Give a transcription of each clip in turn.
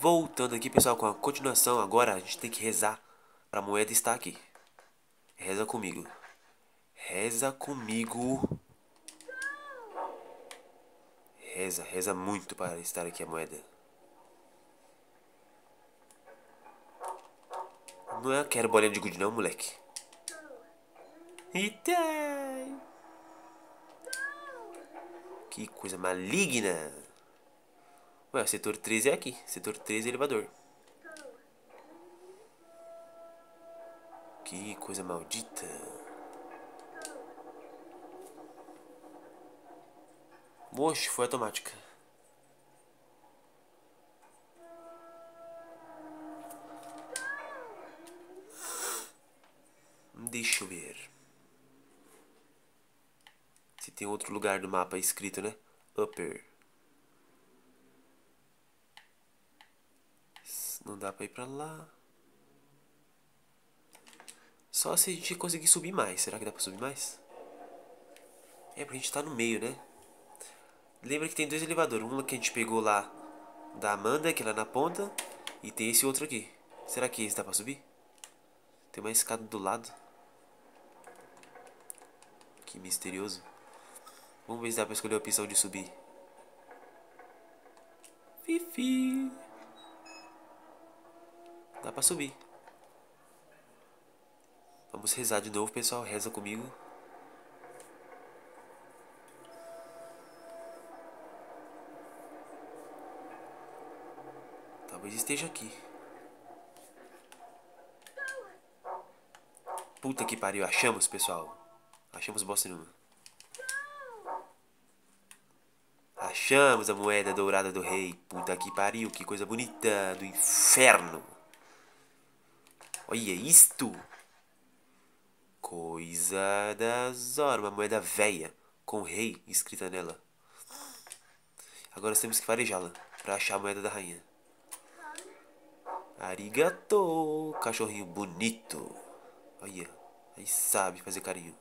Voltando aqui, pessoal, com a continuação. Agora a gente tem que rezar para a moeda estar aqui. Reza comigo. Reza comigo. Reza, reza muito para estar aqui a moeda. Não é quero bolinha de gude não, moleque. Eita! Que coisa maligna! Ué, setor 13 é aqui. Setor 13 é elevador. Que coisa maldita. Oxe, foi automática. Deixa eu ver. Se tem outro lugar do mapa escrito, né? Upper. Não dá pra ir pra lá. Só se a gente conseguir subir mais. Será que dá pra subir mais? É, porque a gente tá no meio, né? Lembra que tem dois elevadores. Um que a gente pegou lá da Amanda, que é lá na ponta. E tem esse outro aqui. Será que esse dá pra subir? Tem uma escada do lado. Que misterioso. Vamos ver se dá pra escolher a opção de subir. Fifi. Dá pra subir. Vamos rezar de novo, pessoal. Reza comigo. Talvez esteja aqui. Puta que pariu. Achamos, pessoal. Achamos bosta nenhuma. Achamos a moeda dourada do rei. Puta que pariu. Que coisa bonita do inferno. Olha isto! Coisa das horas, uma moeda velha com rei escrita nela. Agora temos que farejá-la para achar a moeda da rainha. Arigato, cachorrinho bonito. Olha, aí sabe fazer carinho.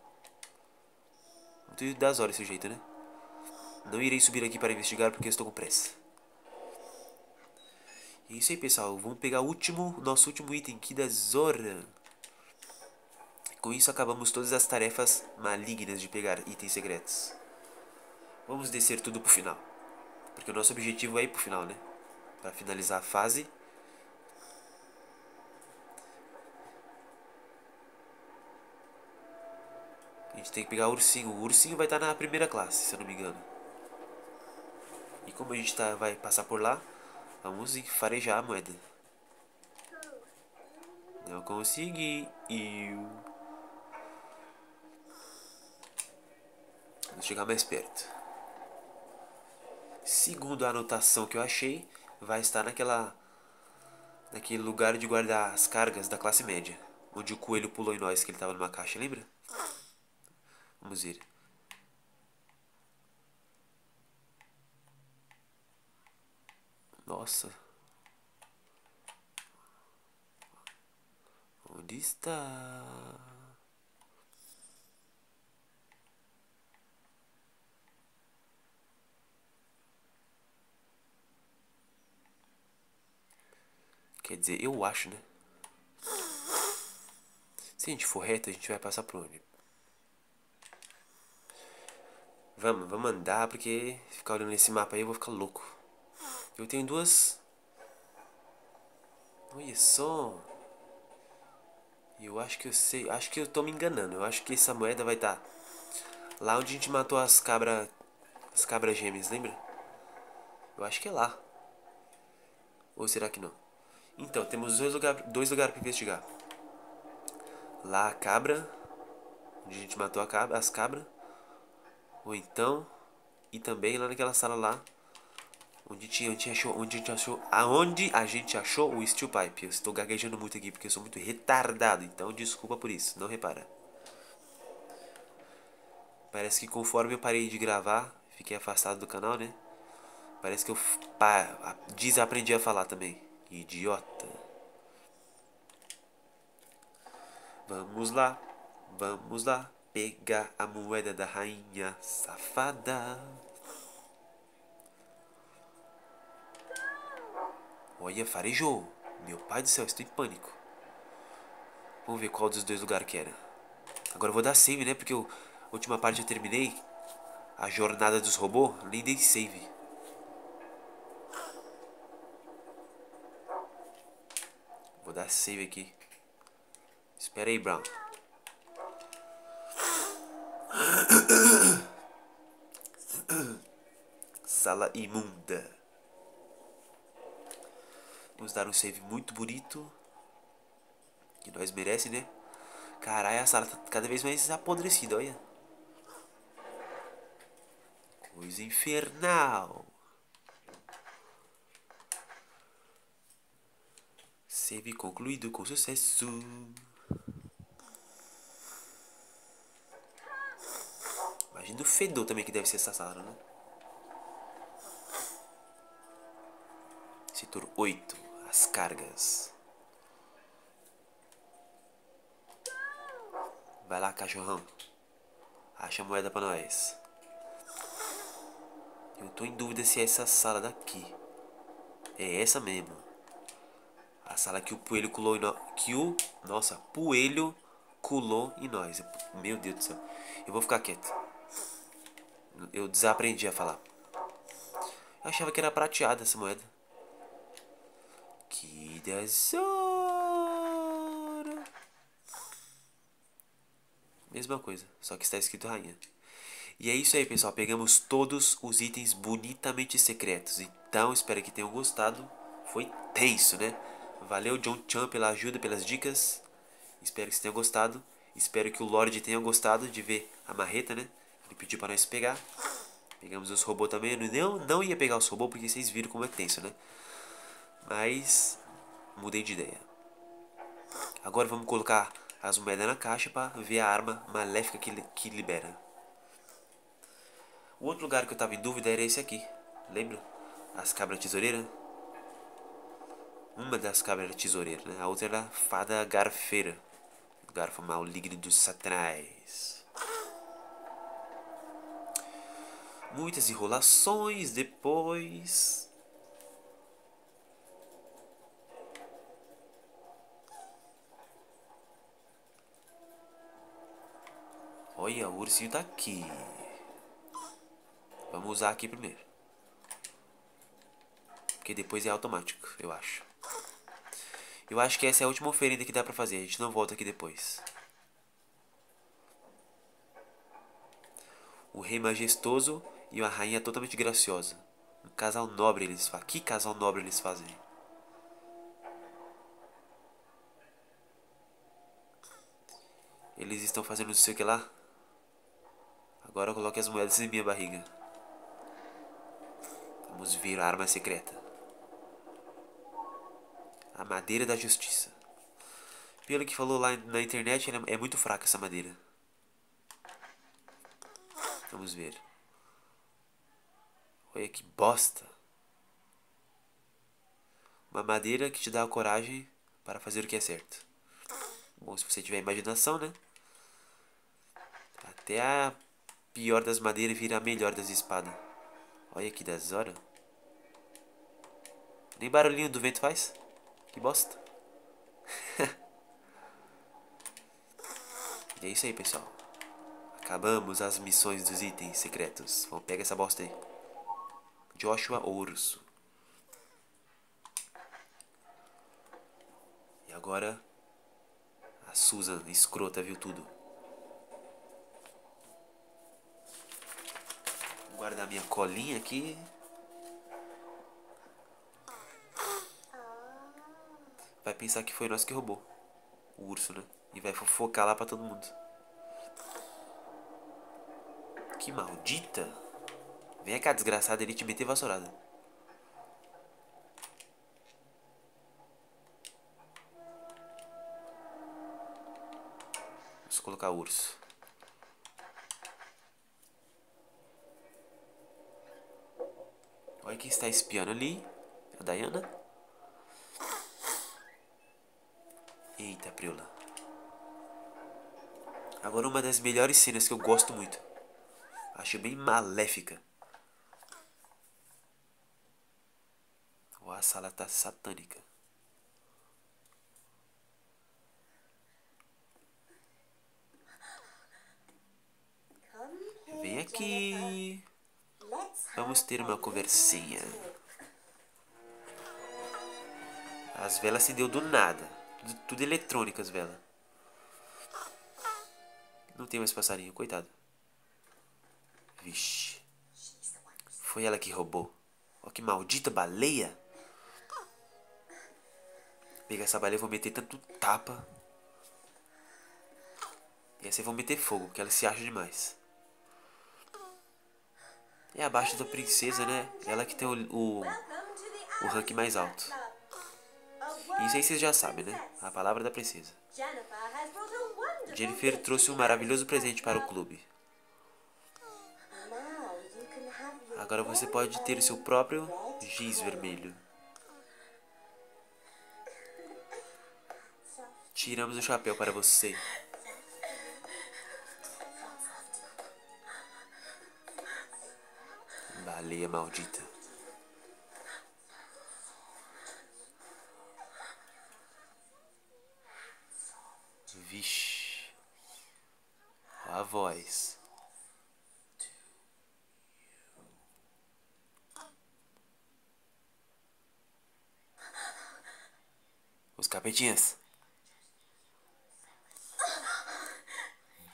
Muito das horas esse jeito, né? Não irei subir aqui para investigar porque estou com pressa. É isso aí, pessoal. Vamos pegar o último, nosso último item aqui da Zora. Com isso, acabamos todas as tarefas malignas de pegar itens secretos. Vamos descer tudo pro final. Porque o nosso objetivo é ir pro final, né? Para finalizar a fase. A gente tem que pegar o ursinho. O ursinho vai estar na primeira classe, se eu não me engano. E como a gente tá, vai passar por lá, Vamos farejar a moeda. Não consegui. Eu. Vamos chegar mais perto. Segundo a anotação que eu achei, vai estar naquela naquele lugar de guardar as cargas da classe média, onde o coelho pulou em nós que ele estava numa caixa, lembra? Vamos ver. Nossa. Onde está? Quer dizer, eu acho, né? Se a gente for reto, a gente vai passar por onde? Vamos, vamos andar, porque ficar olhando esse mapa aí eu vou ficar louco. Eu tenho duas. Olha só. Eu acho que eu sei. Acho que eu tô me enganando. Eu acho que essa moeda vai estar tá lá onde a gente matou as cabras. As cabras gêmeas, lembra? Eu acho que é lá. Ou será que não? Então, temos dois lugares dois lugar para investigar. Lá a cabra. Onde a gente matou a cabra, as cabras. Ou então. E também lá naquela sala lá Onde, tinha, onde, achou, onde a gente achou. Aonde a gente achou o steel pipe. Eu estou gaguejando muito aqui porque eu sou muito retardado. Então desculpa por isso. Não repara. Parece que conforme eu parei de gravar, fiquei afastado do canal, né? Parece que eu desaprendi a falar também. Idiota. Vamos lá, vamos lá, pegar a moeda da rainha safada. Olha, farejou. Meu pai do céu, estou em pânico. Vamos ver qual dos dois lugares que era. Agora eu vou dar save, né? Porque eu, a última parte eu terminei. A jornada dos robôs. Nem dei save. Vou dar save aqui. Espera aí, Brown. Sala imunda. Vamos dar um save muito bonito. Que nós merece, né? Caralho, a sala tá cada vez mais apodrecida, olha. Coisa infernal. Save concluído com sucesso. Imagina o fedor também que deve ser essa sala, né? Setor 8. As cargas. Vai lá, cachorrão. Acha a moeda pra nós. Eu tô em dúvida se é essa sala daqui. É essa mesmo. A sala que o Poelho culou em nós. Que o. Nossa, Poelho culou em nós. Meu Deus do céu. Eu vou ficar quieto. Eu desaprendi a falar. Eu achava que era prateada essa moeda. Que tesouro. Mesma coisa, só que está escrito rainha. E é isso aí, pessoal. Pegamos todos os itens bonitamente secretos. Então, espero que tenham gostado. Foi tenso, né? Valeu, John Chan, pela ajuda, pelas dicas. Espero que vocês tenham gostado. Espero que o Lorde tenha gostado de ver a marreta, né? Ele pediu para nós pegar. Pegamos os robôs também. Eu não, não ia pegar os robôs porque vocês viram como é tenso, né? Mas mudei de ideia. Agora vamos colocar as moedas na caixa para ver a arma maléfica que, que libera. O outro lugar que eu tava em dúvida era esse aqui. Lembra? As cabras tesoureiras. Uma das cabras tesoureiras, né? A outra era a fada garfeira. Garfo maligno dos satanás. Muitas enrolações depois. Olha, o ursinho tá aqui. Vamos usar aqui primeiro. Porque depois é automático, eu acho. Eu acho que essa é a última oferenda que dá pra fazer. A gente não volta aqui depois. O rei majestoso e a rainha totalmente graciosa. Um casal nobre eles fazem. Que casal nobre eles fazem? Eles estão fazendo não sei o que lá. Agora coloque as moedas em minha barriga. Vamos ver a arma secreta. A madeira da justiça. Pelo que falou lá na internet, é muito fraca essa madeira. Vamos ver. Olha que bosta. Uma madeira que te dá a coragem para fazer o que é certo. Bom, se você tiver imaginação, né? Até a pior das madeiras vira a melhor das espadas. Olha que das horas. Nem barulhinho do vento faz. Que bosta. e é isso aí, pessoal. Acabamos as missões dos itens secretos. Vamos pegar essa bosta aí. Joshua Urso. E agora a Susan escrota viu tudo. Guardar minha colinha aqui. Vai pensar que foi nós que roubou o urso, né? E vai fofocar lá pra todo mundo. Que maldita! Vem cá, desgraçada, ele te meter vassourada. Vamos colocar urso. Olha quem está espiando ali. A Diana. Eita, Priola. Agora uma das melhores cenas que eu gosto muito. Acho bem maléfica. A sala tá satânica. Vem aqui. Vamos ter uma conversinha. As velas se deu do nada. Tudo, tudo eletrônico as velas. Não tem mais passarinho, coitado. Vixe. Foi ela que roubou. Ó que maldita baleia. Pegar essa baleia, vou meter tanto tapa. E assim vou meter fogo, porque ela se acha demais. É abaixo da princesa, né? Ela que tem o, o, o rank mais alto. Isso aí vocês já sabem, né? A palavra da princesa. Jennifer trouxe um maravilhoso presente para o clube. Agora você pode ter o seu próprio giz vermelho. Tiramos o chapéu para você. Baleia maldita. Vixe. A voz. Os capetinhas.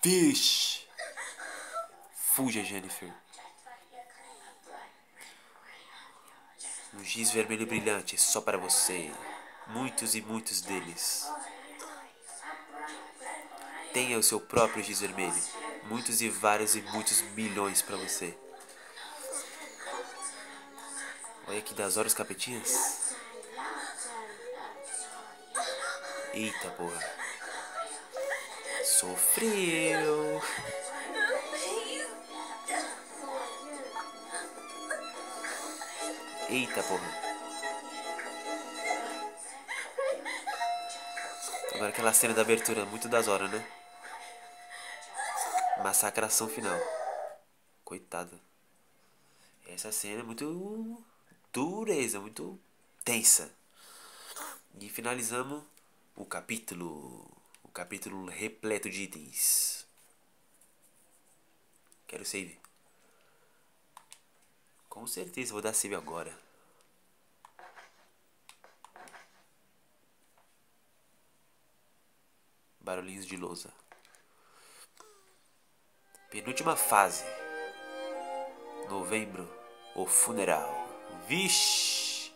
Vixe. Fuja, Jennifer. Um giz vermelho brilhante só para você. Muitos e muitos deles. Tenha o seu próprio giz vermelho. Muitos e vários e muitos milhões para você. Olha que das horas capetinhas. Eita porra. Sofreu. Eita porra. Agora aquela cena da abertura, muito das horas, né? Massacração final. Coitada. Essa cena é muito dureza, muito tensa. E finalizamos o capítulo. O capítulo repleto de itens. Quero save. Com certeza vou dar save agora. Barulhinhos de lousa. Penúltima fase. Novembro. O funeral. Vixe!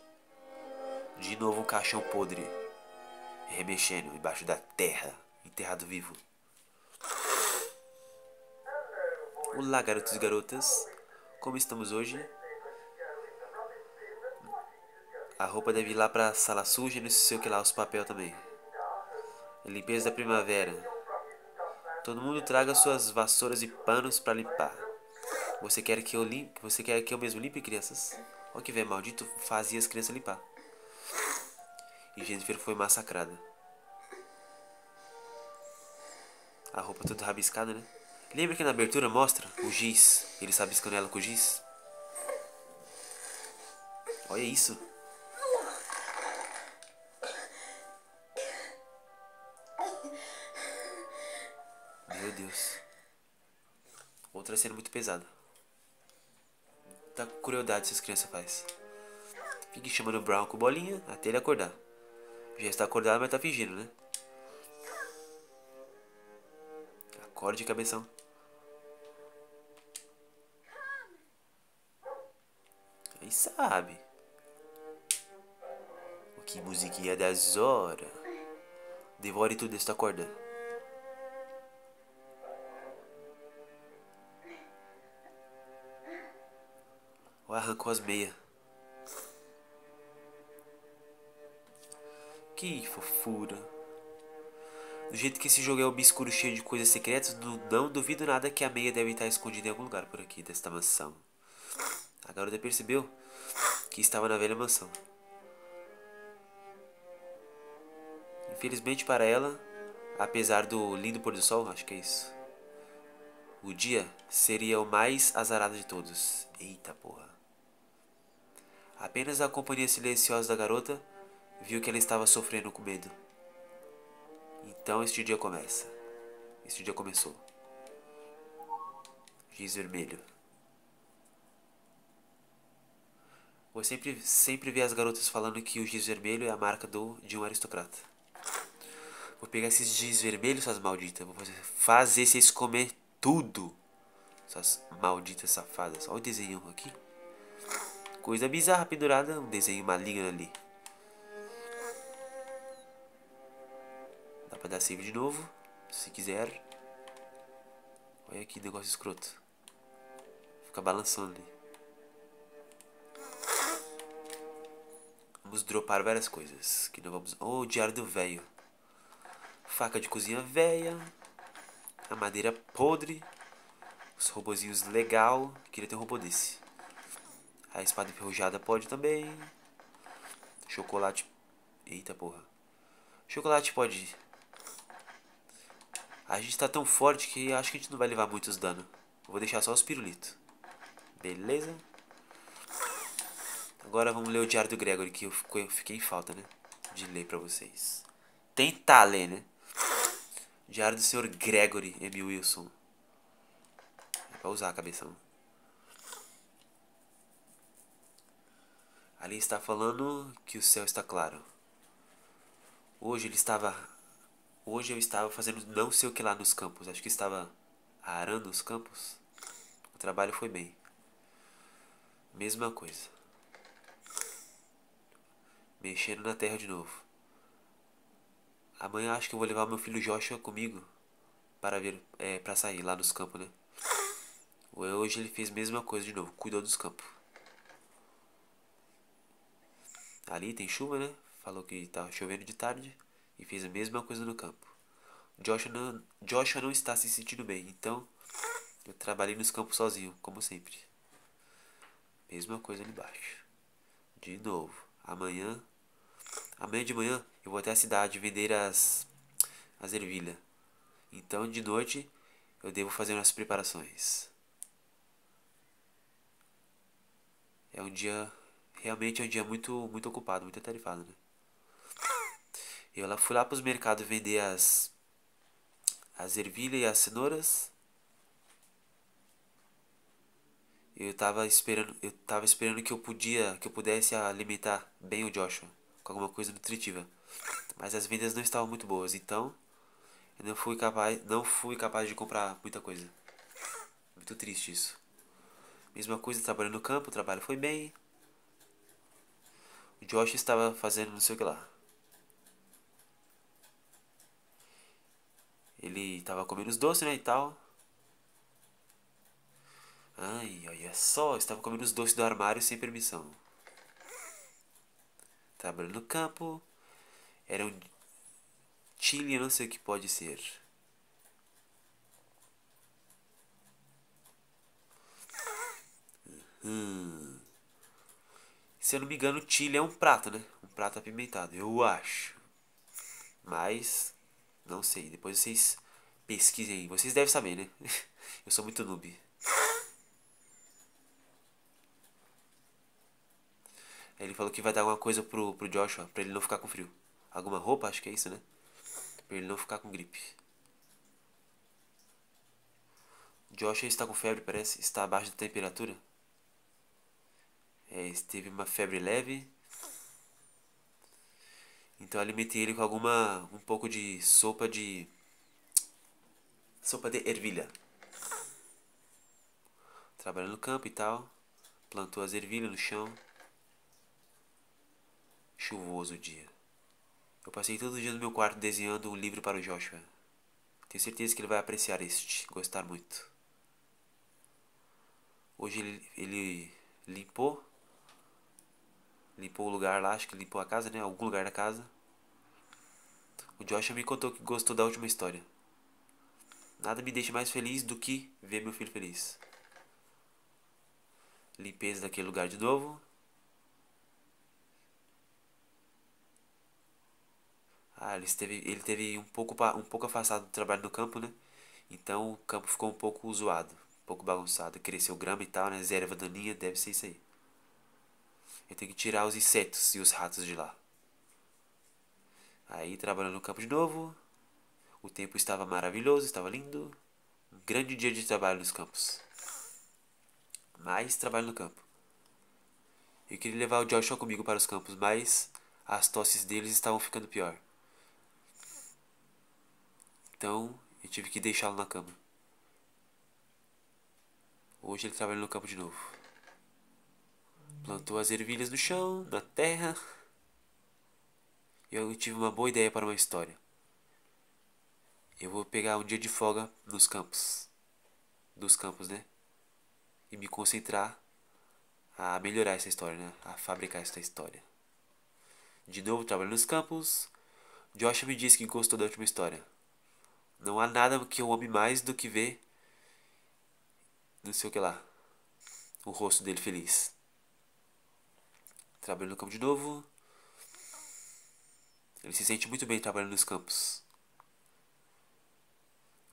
De novo um caixão podre. Remexendo embaixo da terra. Enterrado vivo. Olá, garotos e garotas. Como estamos hoje? A roupa deve ir lá pra sala suja e não sei o que lá, os papel também. Limpeza da primavera. Todo mundo traga suas vassouras e panos para limpar. Você quer que eu limpe? Você quer que eu mesmo limpe, crianças? Olha que velho maldito fazia as crianças limpar. E Jennifer foi massacrada. A roupa toda rabiscada, né? Lembra que na abertura mostra o giz? Ele rabiscando ela com o giz? Olha isso. Deus. Outra cena muito pesada. Tá com crueldade essas crianças faz. Fique chamando o Brown com bolinha até ele acordar. Já está acordado, mas tá fingindo, né? Acorde, cabeção. Aí sabe. O que musiquinha das horas. Devore tudo, está acordando. Arrancou as meias. Que fofura. Do jeito que esse jogo é obscuro cheio de coisas secretas, não duvido nada que a meia deve estar escondida em algum lugar por aqui desta mansão. A garota percebeu que estava na velha mansão. Infelizmente para ela, apesar do lindo pôr do sol, acho que é isso. O dia seria o mais azarado de todos. Eita porra. Apenas a companhia silenciosa da garota viu que ela estava sofrendo com medo. Então este dia começa. Este dia começou. Giz vermelho. Eu sempre, sempre vi as garotas falando que o giz vermelho é a marca do, de um aristocrata. Vou pegar esses giz vermelhos, suas malditas. Vou fazer, fazer vocês comer tudo. Essas malditas safadas. Olha o desenho aqui. Coisa bizarra pendurada. Um desenho maligno ali. Dá pra dar save de novo. Se quiser. Olha que negócio escroto. Fica balançando ali. Vamos dropar várias coisas. Que não vamos. Oh, o diário do velho. Faca de cozinha velha. A madeira podre. Os robozinhos legal. Queria ter um robô desse. A espada enferrujada pode também. Chocolate. Eita porra. Chocolate pode. A gente tá tão forte que acho que a gente não vai levar muitos danos. Vou deixar só os pirulitos. Beleza? Agora vamos ler o Diário do Gregory, que eu fiquei em falta, né? De ler pra vocês. Tentar ler, né? Diário do Sr. Gregory M. Wilson. É pra usar a cabeção. Ali está falando que o céu está claro. Hoje ele estava. Hoje eu estava fazendo não sei o que lá nos campos. Acho que estava arando os campos. O trabalho foi bem. Mesma coisa mexendo na terra de novo. Amanhã acho que eu vou levar meu filho Joshua comigo para ver é, para sair lá nos campos, né? Hoje ele fez a mesma coisa de novo, cuidou dos campos. Ali tem chuva, né? Falou que estava chovendo de tarde e fez a mesma coisa no campo. Joshua não, Joshua não está se sentindo bem, então eu trabalhei nos campos sozinho, como sempre. Mesma coisa ali embaixo. De novo. Amanhã Amanhã de manhã eu vou até a cidade vender as, as ervilhas. Então de noite eu devo fazer umas preparações. É um dia. Realmente é um dia muito, muito ocupado, muito atarefado, né? Eu lá, fui lá para os mercados vender as, as ervilhas e as cenouras. Eu tava esperando, eu tava esperando que eu podia, que eu pudesse alimentar bem o Joshua com alguma coisa nutritiva. Mas as vendas não estavam muito boas, então eu não fui capaz, não fui capaz de comprar muita coisa. Muito triste isso. Mesma coisa trabalhando no campo, o trabalho foi bem. O Josh estava fazendo não sei o que lá. Ele estava comendo os doces, né, e tal. Ai, olha só, estava comendo os doces do armário sem permissão trabalhando no campo. Era um Chile, não sei o que pode ser. Hum. Se eu não me engano, Chile é um prato, né? Um prato apimentado, eu acho. Mas, não sei. Depois vocês pesquisem aí. Vocês devem saber, né? eu sou muito noob. Ele falou que vai dar alguma coisa pro, pro Joshua, pra ele não ficar com frio. Alguma roupa, acho que é isso, né? Pra ele não ficar com gripe. Joshua está com febre, parece. Está abaixo da temperatura. É, teve uma febre leve. Então alimentei ele com alguma. um pouco de sopa de. sopa de ervilha. Trabalhando no campo e tal. Plantou as ervilhas no chão chuvoso dia. Eu passei todo o dia no meu quarto desenhando um livro para o Joshua. Tenho certeza que ele vai apreciar este, gostar muito. Hoje ele, ele limpou. Limpou o lugar lá, acho que limpou a casa, né? Algum lugar da casa. O Joshua me contou que gostou da última história. Nada me deixa mais feliz do que ver meu filho feliz. Limpeza daquele lugar de novo. Ah, ele teve, ele teve um pouco, um pouco afastado do trabalho no campo, né? Então o campo ficou um pouco zoado, um pouco bagunçado. Cresceu grama e tal, né? Zerva daninha, deve ser isso aí. Eu tenho que tirar os insetos e os ratos de lá. Aí trabalhando no campo de novo. O tempo estava maravilhoso, estava lindo. Um grande dia de trabalho nos campos. Mais trabalho no campo. Eu queria levar o Joshua comigo para os campos, mas as tosses deles estavam ficando pior. Então eu tive que deixá-lo na cama. Hoje ele trabalha no campo de novo. Plantou as ervilhas no chão, na terra. Eu tive uma boa ideia para uma história. Eu vou pegar um dia de folga nos campos. Dos campos, né? E me concentrar a melhorar essa história, né? A fabricar essa história. De novo, trabalhando nos campos. Joshua me disse que gostou da última história. Não há nada que eu ame mais do que ver. Não sei o que lá. O rosto dele feliz. Trabalhando no campo de novo. Ele se sente muito bem trabalhando nos campos.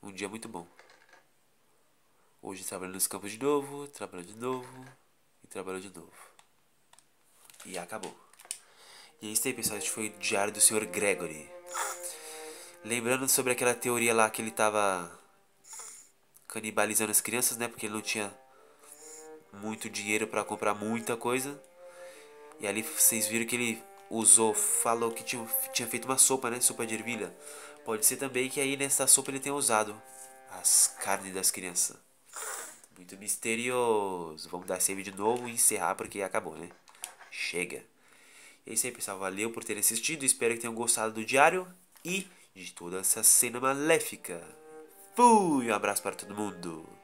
Um dia muito bom. Hoje trabalhando nos campos de novo, trabalhando de novo e trabalhando de novo. E acabou. E é isso aí, pessoal. Este foi o diário do Sr. Gregory. Lembrando sobre aquela teoria lá que ele tava canibalizando as crianças, né? Porque ele não tinha muito dinheiro para comprar muita coisa. E ali vocês viram que ele usou, falou que tinha, tinha feito uma sopa, né? Sopa de ervilha. Pode ser também que aí nessa sopa ele tenha usado as carnes das crianças. Muito misterioso. Vamos dar save de novo e encerrar porque acabou, né? Chega. É isso aí, pessoal. Valeu por terem assistido. Espero que tenham gostado do diário e de toda essa cena maléfica. Fui! Um abraço para todo mundo.